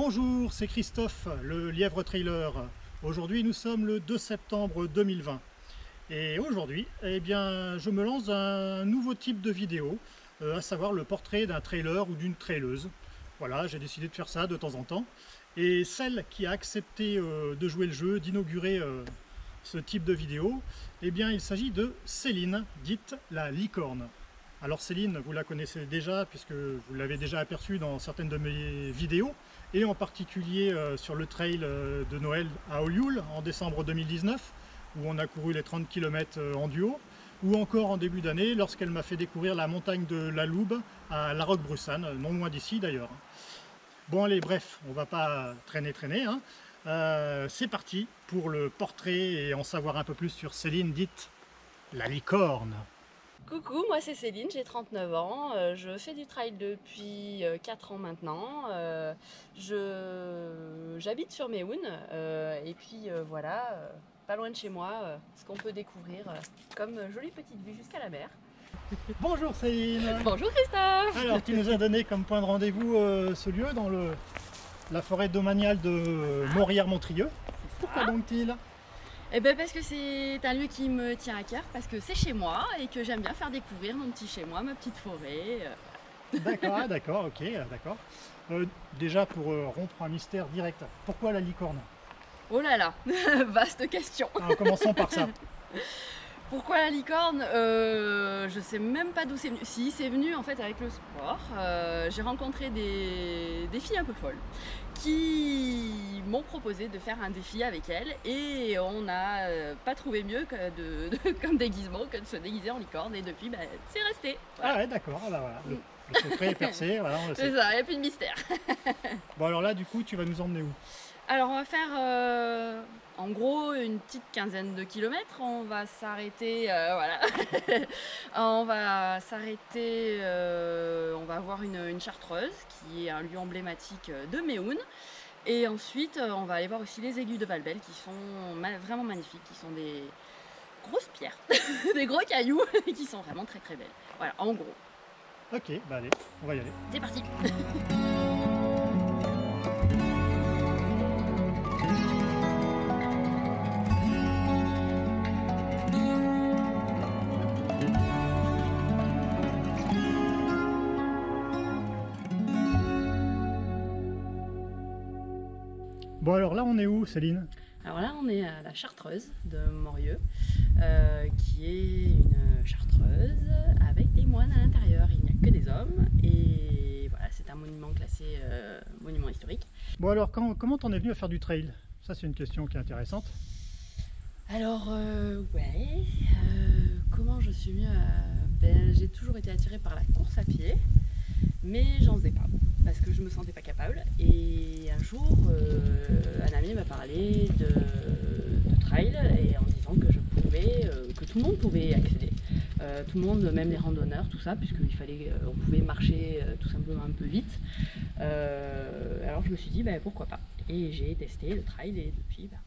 Bonjour, c'est Christophe, le Lièvre Trailer. Aujourd'hui, nous sommes le 2 septembre 2020. Et aujourd'hui, eh bien, je me lance dans un nouveau type de vidéo, euh, à savoir le portrait d'un trailer ou d'une traileuse. Voilà, j'ai décidé de faire ça de temps en temps. Et celle qui a accepté euh, de jouer le jeu, d'inaugurer euh, ce type de vidéo, eh bien, il s'agit de Céline, dite la licorne. Alors Céline, vous la connaissez déjà puisque vous l'avez déjà aperçue dans certaines de mes vidéos et en particulier euh, sur le trail euh, de Noël à Olioul en décembre 2019 où on a couru les 30 km euh, en duo ou encore en début d'année lorsqu'elle m'a fait découvrir la montagne de la Loube à La Roque-Broussanne, non loin d'ici d'ailleurs. Bon allez, bref, on va pas traîner traîner. Hein. C'est parti pour le portrait et en savoir un peu plus sur Céline dite la licorne. Coucou, moi c'est Céline, j'ai 39 ans, euh, je fais du trail depuis 4 euh, ans maintenant. Euh, J'habite sur Mehoun et puis voilà, pas loin de chez moi, ce qu'on peut découvrir comme jolie petite vue jusqu'à la mer. Bonjour Céline Bonjour Christophe Alors tu nous as donné comme point de rendez-vous ce lieu dans le, la forêt domaniale de Morière-Montrieux. Pourquoi donc-il eh ben parce que c'est un lieu qui me tient à cœur, parce que c'est chez moi et que j'aime bien faire découvrir mon petit chez moi, ma petite forêt. Euh. D'accord, ah, d'accord, ok, euh, d'accord. Euh, déjà pour rompre un mystère direct, pourquoi la licorne? Oh là là, vaste question. Alors, commençons par ça. Pourquoi la licorne? Euh, Je sais même pas d'où c'est venu. Si, c'est venu en fait avec le sport. Euh, j'ai rencontré des, filles un peu folles qui m'ont proposé de faire un défi avec elles et on n'a euh, pas trouvé mieux que de, comme déguisement que de se déguiser en licorne et depuis bah, c'est resté. Ah ouais d'accord, ah bah voilà. Le, secret est percé, voilà, C'est ça, il n'y a plus de mystère. bon alors là du coup tu vas nous emmener où? Alors on va faire en gros une petite quinzaine de kilomètres. On va s'arrêter, euh, voilà. on va s'arrêter, euh, on va voir une, chartreuse qui est un lieu emblématique de Méhoun. Et ensuite, on va aller voir aussi les aiguilles de Valbel qui sont vraiment magnifiques, qui sont des grosses pierres, des gros cailloux qui sont vraiment très très belles. Voilà, en gros. Ok, bah allez, on va y aller. C'est parti Bon alors là on est où Céline Alors là on est à la Chartreuse de Morieux, euh, qui est une chartreuse avec des moines à l'intérieur. Il n'y a que des hommes et voilà c'est un monument classé euh, monument historique. Bon alors comment t'en es venu à faire du trail? Ça c'est une question qui est intéressante. Alors euh, ouais, comment je suis venue à... Ben, j'ai toujours été attirée par la course à pied mais j'en faisais pas parce que je me sentais pas capable et jour euh, un ami m'a parlé de, trail et en disant que je pouvais euh, que tout le monde pouvait accéder. Euh, tout le monde même les randonneurs tout ça puisqu'il fallait on pouvait marcher tout simplement un peu vite. Alors je me suis dit ben, pourquoi pas. Et j'ai testé le trail et depuis ben,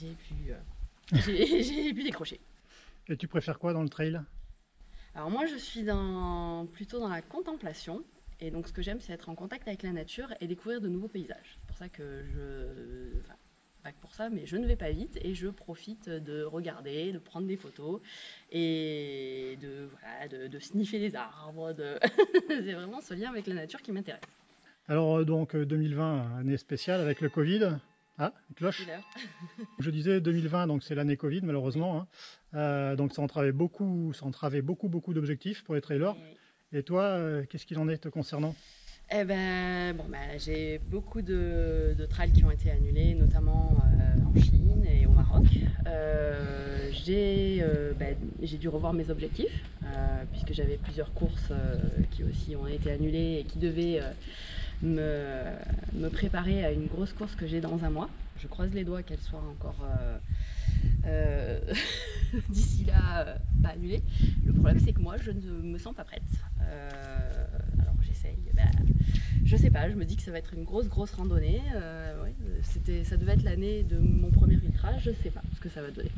j'ai pu j'ai pu décrocher. Et tu préfères quoi dans le trail? Alors moi je suis dans, plutôt dans la contemplation et donc ce que j'aime, c'est être en contact avec la nature et découvrir de nouveaux paysages. C'est pour ça que je... Enfin, pas que pour ça, mais je ne vais pas vite et je profite de regarder, de prendre des photos et de, voilà, de, sniffer les arbres. De... c'est vraiment ce lien avec la nature qui m'intéresse. Alors euh, donc 2020, euh, année spéciale avec le Covid. Ah, cloche. Je disais 2020, donc c'est l'année Covid malheureusement. Hein. Euh, donc ça entravait beaucoup, ça entravait beaucoup, beaucoup d'objectifs pour les trailers. Et toi, euh, qu'est-ce qu'il en est te concernant? Eh ben, bon, ben, j'ai beaucoup de, trails qui ont été annulés, notamment euh, en Chine et au Maroc. Euh, ben, j'ai dû revoir mes objectifs, puisque j'avais plusieurs courses qui aussi ont été annulées et qui devaient me, me, préparer à une grosse course que j'ai dans un mois. Je croise les doigts qu'elle soit encore d'ici là pas annulée. Le problème, c'est que moi, je ne me sens pas prête. Euh, alors j'essaye. Bah, je sais pas, je me dis que ça va être une grosse, grosse randonnée. Euh, c'était, ça devait être l'année de mon premier ultra, je sais pas ce que ça va donner.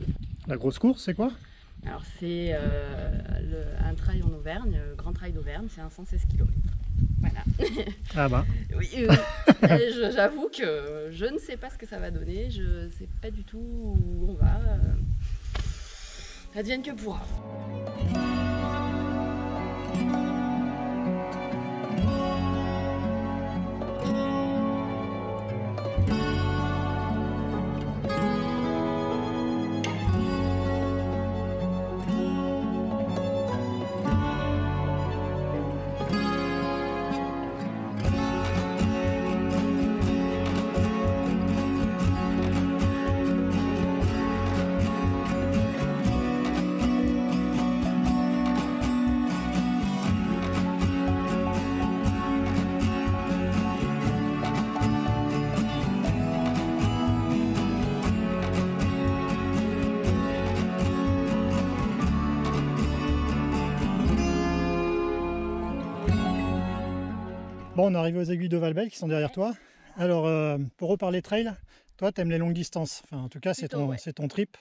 La grosse course, c'est quoi? Alors c'est euh, un trail en Auvergne, Grand Trail d'Auvergne, c'est un 116 km. Voilà. Ah bah. Oui, euh, j'avoue que je ne sais pas ce que ça va donner, je sais pas du tout où on va. euh. Advienne que pourra. Bon, on est arrivé aux aiguilles de Valbel qui sont derrière toi. Alors, euh, pour reparler trail, toi, tu aimes les longues distances. Enfin, en tout cas, c'est ton, ouais. ton trip.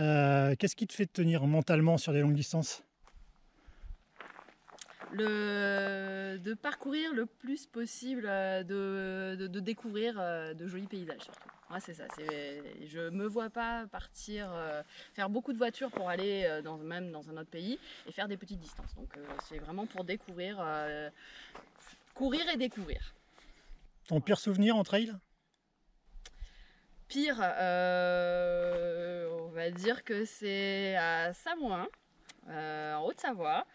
Euh, Qu'est-ce qui te fait tenir mentalement sur les longues distances? Le... De parcourir le plus possible, euh, de, de- de découvrir de jolis paysages surtout. Moi, c'est ça. c'est- Je me vois pas partir, euh, faire beaucoup de voitures pour aller euh, dans, même dans un autre pays et faire des petites distances. Donc, euh, c'est vraiment pour découvrir, courir et découvrir. Ton pire souvenir en trail? Pire, euh, on va dire que c'est à Samoin, euh, en Haute-Savoie.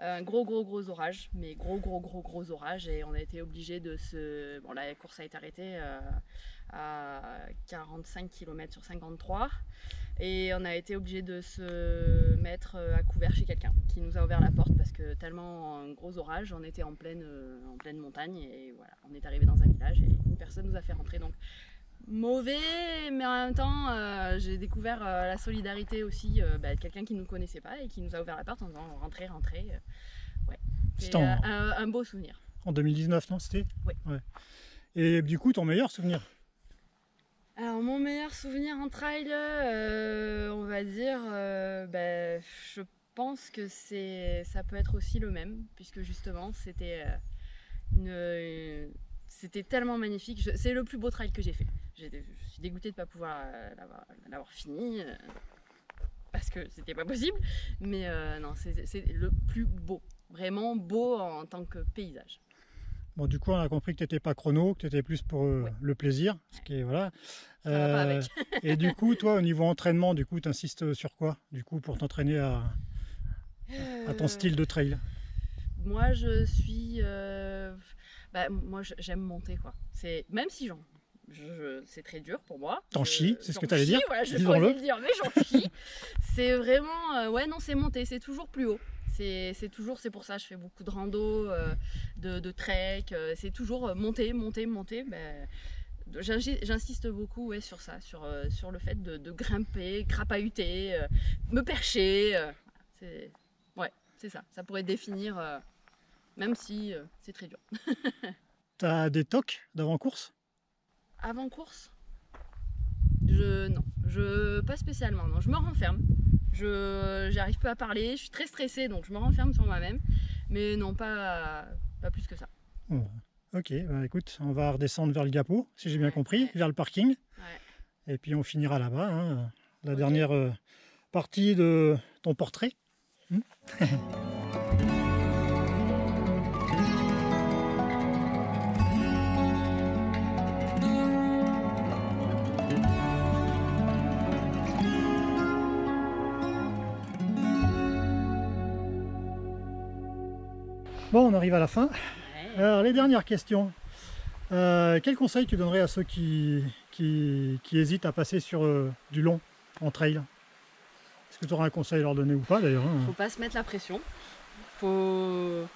Un gros, gros, gros orage, mais gros, gros, gros, gros orage. Et on a été obligé de se. Bon, la course a été arrêtée euh, à 45 km sur 53. Et on a été obligé de se mettre euh, à couvert chez quelqu'un qui nous a ouvert la porte parce que tellement un gros orage, on était en pleine, euh, en pleine montagne. Et voilà, on est arrivé dans un village et une personne nous a fait rentrer. Donc, mauvais, mais en même temps, euh, j'ai découvert euh, la solidarité aussi euh, bah, de quelqu'un qui ne nous connaissait pas et qui nous a ouvert la porte en disant rentrez, rentrez. ouais. C'était un beau souvenir. En 2019, non C'était? Oui. Ouais. Et du coup, ton meilleur souvenir? Mon meilleur souvenir en trail, euh, on va dire, euh, bah, je pense que ça peut être aussi le même, puisque justement, c'était euh, tellement magnifique. C'est le plus beau trail que j'ai fait. Je suis dégoûtée de ne pas pouvoir l'avoir, fini, parce que c'était pas possible. Mais non, c'est le plus beau, vraiment beau en tant que paysage. Bon, du coup, on a compris que tu n'étais pas chrono, que tu étais plus pour euh, Ouais. le plaisir. Ce qui est, voilà. Ça va pas avec. et du coup, toi, au niveau entraînement, du coup, tu insistes sur quoi Du coup, pour t'entraîner à, à ton Euh, style de trail? Moi, je suis. euh, bah, moi, j'aime monter, quoi. C'est même si j'en. je- je- c'est très dur pour moi. T'en chies, c'est ce que t'allais dire, Voilà, je le dire, mais j'en chie. c'est vraiment. euh, ouais, non, c'est monter, c'est toujours plus haut. C'est toujours, c'est pour ça que je fais beaucoup de rando, euh, de, de trek. euh, c'est toujours euh, monter, monter, monter. j'ingi- J'insiste beaucoup ouais, sur ça, sur, sur le fait de, de grimper, crapahuter, euh, me percher. c'est ouais, c'est ça. Ça pourrait définir, même si c'est très dur. Tu as des tocs d'avant-course? Avant course, je non, je pas spécialement. Non, je me renferme. Je j'arrive peu à parler. Je suis très stressée, donc je me renferme sur moi-même. Mais non, pas pas plus que ça. Bon, Ok, bah écoute, on va redescendre vers le Gapot, si j'ai bien compris, vers le parking. Et puis on finira là-bas, hein, la dernière euh, partie de ton portrait. Hmm Bon, on arrive à la fin. Alors, les dernières questions. Euh, quel conseil tu donnerais à ceux qui, qui, qui hésitent à passer sur euh, du long en trail? Est-ce que tu auras un conseil à leur donner ou pas d'ailleurs hein? Faut pas se mettre la pression. Faut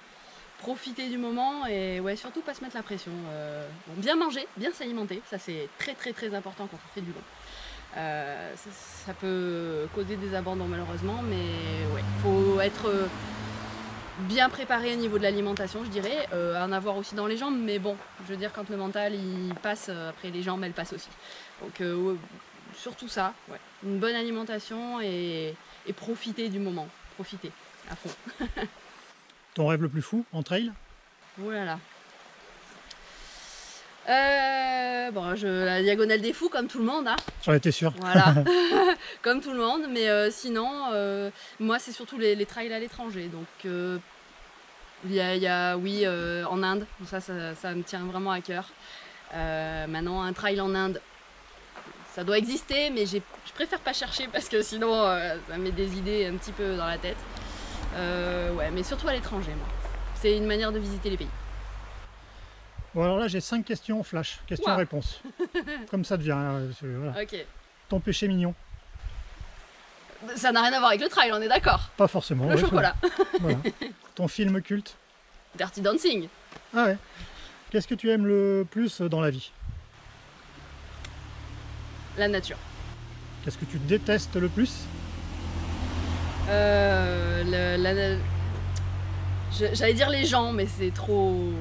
profiter du moment et ouais surtout pas se mettre la pression. Euh, bon, bien manger, bien s'alimenter, ça c'est très très très important quand on fait du long. Ça, ça peut causer des abandons malheureusement, mais ouais, faut être bien préparé au niveau de l'alimentation, je dirais, euh, en avoir aussi dans les jambes, mais bon, je veux dire quand le mental il passe, euh, après les jambes elles passent aussi. Donc euh, surtout ça, ouais. une bonne alimentation et, et profiter du moment, profiter à fond. Ton rêve le plus fou en trail? Oh là là. Euh, bon, je, la diagonale des fous, comme tout le monde, hein. J'en étais sûr. Voilà, comme tout le monde. Mais euh, sinon, euh, moi, c'est surtout les, les trails à l'étranger. Donc, euh, il y, a, il y a, oui, euh, en Inde. Ça, ça, ça me tient vraiment à cœur. Euh, maintenant, un trail en Inde, ça doit exister, mais je préfère pas chercher parce que sinon, euh, ça met des idées un petit peu dans la tête. Euh, ouais, mais surtout à l'étranger, moi. C'est une manière de visiter les pays. Bon, alors là, j'ai cinq questions flash, questions-réponses. Comme ça devient. euh, voilà. Ok. Ton péché mignon Ça n'a rien à voir avec le trail, on est d'accord. Pas forcément. Le ouais, chocolat. voilà. Ton film culte Dirty Dancing. Ah ouais. Qu'est-ce que tu aimes le plus dans la vie? La nature. Qu'est-ce que tu détestes le plus? Euh, J'allais dire les gens, mais c'est trop,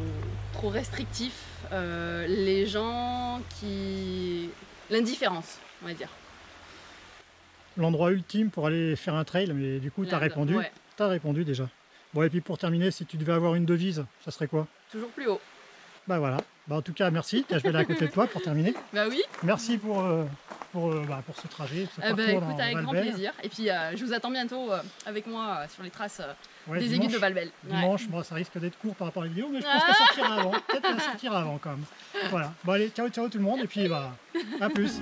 trop restrictif. Euh, les gens qui. L'indifférence, on va dire. L'endroit ultime pour aller faire un trail, mais du coup, tu as répondu. ouais. T'as répondu déjà. Bon, et puis pour terminer, si tu devais avoir une devise, ça serait quoi? Toujours plus haut. Bah voilà. Bah en tout cas, merci. Tiens, je vais aller à côté de toi pour terminer. Bah oui, Merci pour, euh, pour, euh, bah, pour ce trajet, ce parcours écoute, dans avec grand plaisir. Et puis euh, je vous attends bientôt avec moi sur les traces Ouais, des dimanche, aiguilles de Valbel. Ouais. Dimanche, bon, ça risque d'être court par rapport à la vidéo, mais je pense qu'elle sortira avant. Peut-être qu'elle sortira avant quand même. Voilà. Bon allez, ciao ciao tout le monde et puis bah, à plus.